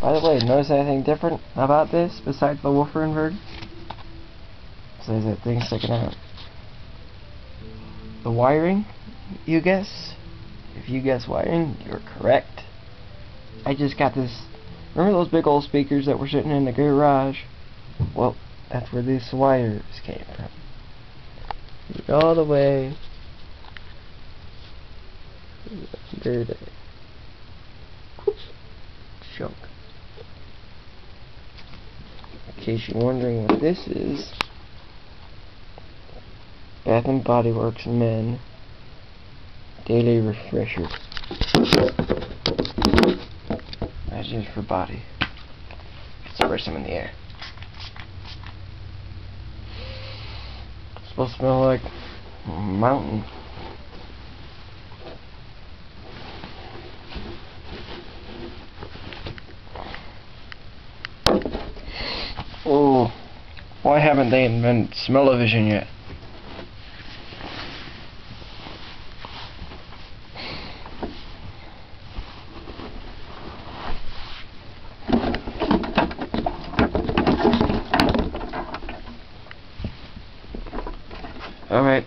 By the way, notice anything different about this besides the woofer inverter? Says that thing sticking out. The wiring, you guess? If you guess wiring, you're correct. I just got this. Remember those big old speakers that were sitting in the garage? Well, that's where these wires came from. All the way. Is. Junk. In case you're wondering what this is, Bath and Body Works Men Daily Refresher. That's just for body. Spray some in the air. It's supposed to smell like mountain. Oh, why haven't they invented smell-o-vision yet? Alright,